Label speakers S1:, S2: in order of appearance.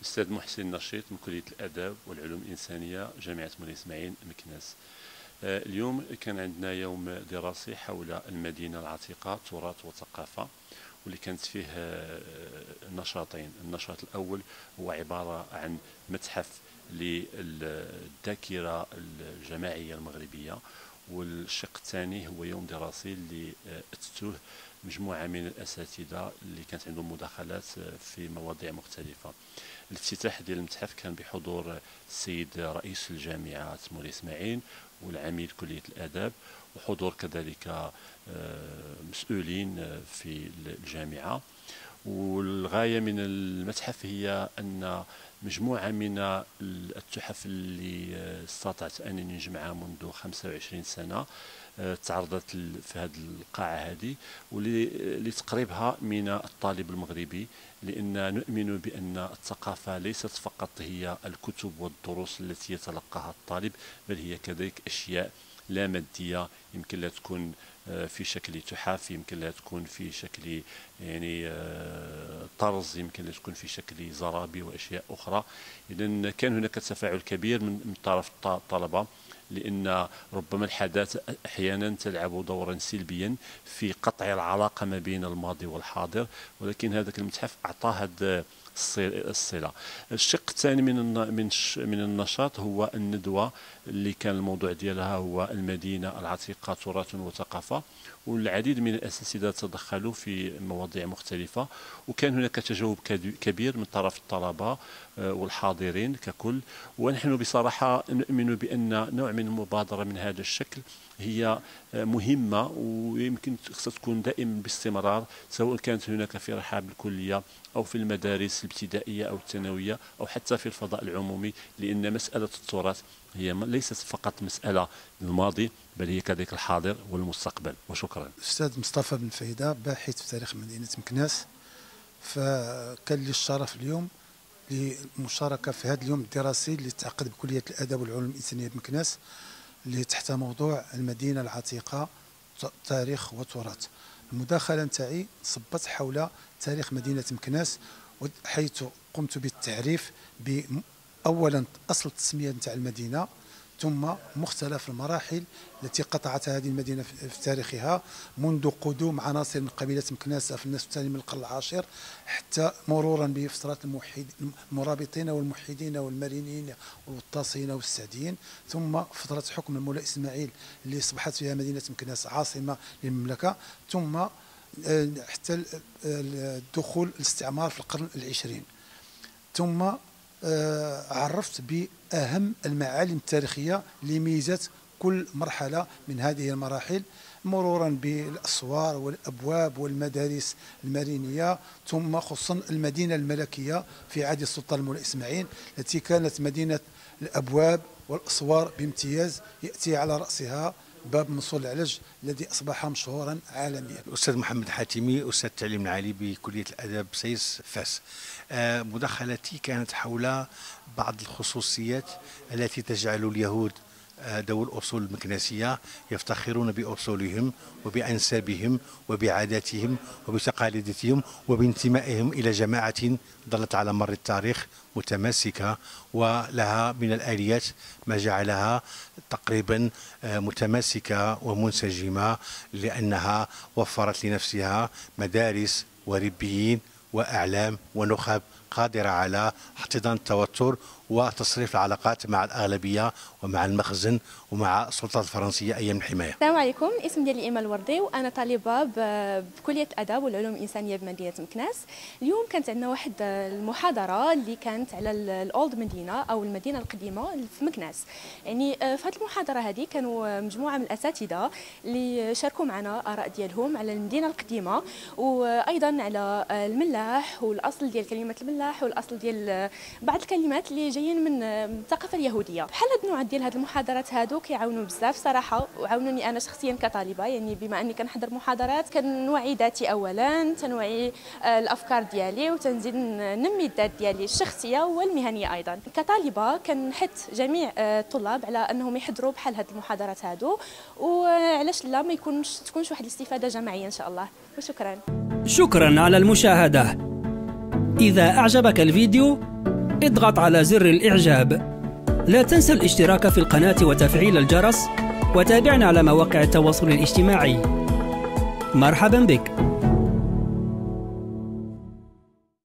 S1: الاستاذ محسن نشيط من كلية الاداب والعلوم الإنسانية جامعة مولاي إسماعيل مكناس. آه، اليوم كان عندنا يوم دراسي حول المدينة العتيقة تراث وثقافة واللي كانت فيه آه، نشاطين. النشاط الأول هو عبارة عن متحف للذاكرة الجماعية المغربية والشق الثاني هو يوم دراسي اللي أتتوه مجموعة من الأساتذة اللي كانت عندهم مداخلات في مواضيع مختلفة. الافتتاح ديال المتحف كان بحضور السيد رئيس الجامعة مولاي إسماعيل والعميد كلية الآداب وحضور كذلك آه، مسؤولين في الجامعة. والغاية من المتحف هي أن مجموعة من التحف اللي استطعت أنني نجمعها منذ 25 سنة آه، تعرضت في هذه القاعة هذه ولتقريبها من الطالب المغربي لأن نؤمن بأن الثقافة ليست فقط هي الكتب والدروس التي يتلقاها الطالب بل هي كذلك أشياء لا مادية يمكن لها تكون آه، في شكل تحاف يمكن لها تكون في شكل يعني آه، طرز يمكن لها تكون في شكل زرابي وأشياء أخرى. اذا كان هناك تفاعل كبير من طرف الطلبة لأن ربما الحداثة أحيانا تلعب دورا سلبيا في قطع العلاقة ما بين الماضي والحاضر. ولكن هذاك المتحف اعطى هذا الصلة. الشق الثاني من من من النشاط هو الندوة اللي كان الموضوع ديالها هو المدينة العتيقة تراث وثقافة. والعديد من الأساتذة تدخلوا في مواضيع مختلفة. وكان هناك تجاوب كبير من طرف الطلبة آه، والحاضرين ككل. ونحن بصراحة نؤمن بأن نوع من المبادرة من هذا الشكل هي آه، مهمة. ويمكن تكون دائما باستمرار سواء كانت هناك في رحاب الكلية أو في المدارس الابتدائية أو الثانوية أو حتى في الفضاء العمومي لأن مسألة التراث هي ليست فقط مسألة للماضي بل هي كذلك الحاضر والمستقبل. وشكرا.
S2: أستاذ مصطفى بن فايده باحث في تاريخ مدينة مكناس. فكان لي الشرف اليوم للمشاركة في هذا اليوم الدراسي اللي تعقد بكلية الأدب والعلوم الإنسانية بمكناس اللي تحت موضوع المدينة العتيقة تاريخ وتراث. المداخلة نتاعي صبت حول تاريخ مدينة مكناس حيث قمت بالتعريف اولا أصل التسمية نتاع المدينة ثم مختلف المراحل التي قطعتها هذه المدينة في تاريخها منذ قدوم عناصر من قبيلة مكناسه في النصف الثاني من القرن العاشر حتى مرورا بفترات الموحد المرابطين والموحدين والمرينيين والوطاسيين والسعديين ثم فتره حكم المولى إسماعيل اللي أصبحت فيها مدينة مكناس عاصمة للمملكة ثم آه، حتى الدخول الاستعمار في القرن العشرين. ثم آه، عرفت بأهم المعالم التاريخية لميزة كل مرحلة من هذه المراحل مرورا بالأسوار والأبواب والمدارس المرينية ثم خصوصا المدينة الملكية في عهد السلطان المولى إسماعيل التي كانت مدينة الأبواب والأسوار بامتياز يأتي على رأسها. باب منصور العلج الذي أصبح مشهورا عالميا.
S3: الأستاذ محمد حاتمي أستاذ التعليم العالي بكلية الأداب سيس فاس. آه، مداخلتي كانت حول بعض الخصوصيات التي تجعل اليهود ذوي الأصول المكنسية يفتخرون بأصولهم وبأنسابهم وبعاداتهم وبتقاليدهم وبانتمائهم إلى جماعة ظلت على مر التاريخ متماسكة ولها من الآليات ما جعلها تقريبا آه، متماسكة ومنسجمة لأنها وفرت لنفسها مدارس وربيين وأعلام ونخب قادرة على احتضان التوتر وتصريف العلاقات مع الأغلبية ومع المخزن ومع السلطات الفرنسية أيام الحماية.
S4: السلام عليكم. اسم ديالي إيمان الوردي وأنا طالبة بكلية الأداب والعلوم الإنسانية بمدينة مكناس. اليوم كانت عندنا واحد المحاضرة اللي كانت على الأولد مدينة أو المدينة القديمة في مكناس. يعني آه، في هذه المحاضرة هذه كانوا مجموعة من الأساتذة اللي شاركوا معنا آراء ديالهم على المدينة القديمة وأيضا على الملاح والأصل ديال كلمة الملاح والأصل ديال بعض الكلمات اللي جايين من الثقافة اليهودية. بحال هاد النوع ديال هاد المحاضرات هادو كيعاونوا بزاف صراحة؟ وعاونوني أنا شخصيا كطالبة يعني بما أني كنحضر محاضرات كنوعي ذاتي اولا تنوعي آه، الأفكار ديالي وتنزيد نمي الذات ديالي الشخصية والمهنية أيضا. كطالبة كنحث جميع آه، الطلاب على أنهم يحضروا بحال هاد المحاضرات هادو. وعلاش لا؟ ما يكونش تكونش واحد الاستفادة جماعية إن شاء الله. وشكرا.
S5: شكرا على المشاهدة. إذا أعجبك الفيديو اضغط على زر الإعجاب. لا تنسى الاشتراك في القناة وتفعيل الجرس وتابعنا على مواقع التواصل الاجتماعي. مرحبا بك.